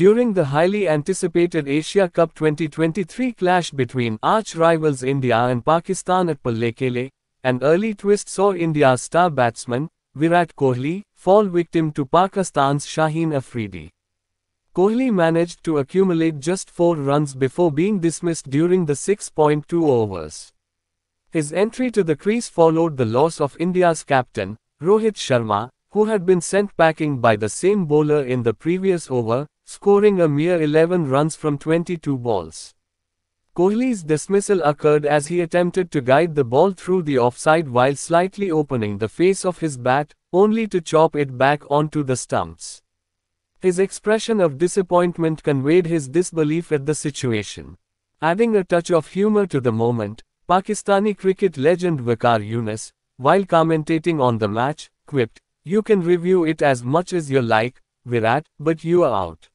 During the highly anticipated Asia Cup 2023 clash between arch rivals India and Pakistan at Pallekele, an early twist saw India's star batsman, Virat Kohli, fall victim to Pakistan's Shaheen Afridi. Kohli managed to accumulate just four runs before being dismissed during the 6.2 overs. His entry to the crease followed the loss of India's captain, Rohit Sharma, who had been sent packing by the same bowler in the previous over, scoring a mere 11 runs from 22 balls. Kohli's dismissal occurred as he attempted to guide the ball through the offside while slightly opening the face of his bat, only to chop it back onto the stumps. His expression of disappointment conveyed his disbelief at the situation. Adding a touch of humor to the moment, Pakistani cricket legend Waqar Younis, while commentating on the match, quipped, You can review it as much as you like, Virat, but you are out.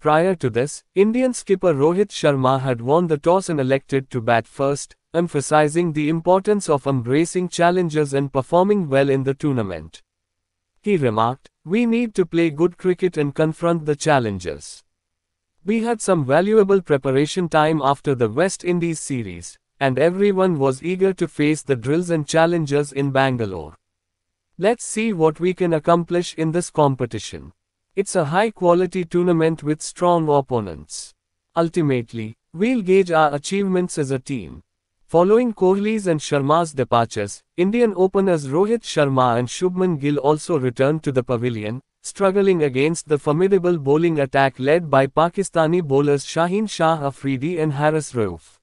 Prior to this, Indian skipper Rohit Sharma had won the toss and elected to bat first, emphasizing the importance of embracing challenges and performing well in the tournament. He remarked, We need to play good cricket and confront the challenges. We had some valuable preparation time after the West Indies series, and everyone was eager to face the drills and challenges in Bangalore. Let's see what we can accomplish in this competition. It's a high quality tournament with strong opponents. Ultimately, we'll gauge our achievements as a team. Following Kohli's and Sharma's departures, Indian openers Rohit Sharma and Shubman Gill also returned to the pavilion, struggling against the formidable bowling attack led by Pakistani bowlers Shaheen Shah Afridi and Haris Rauf.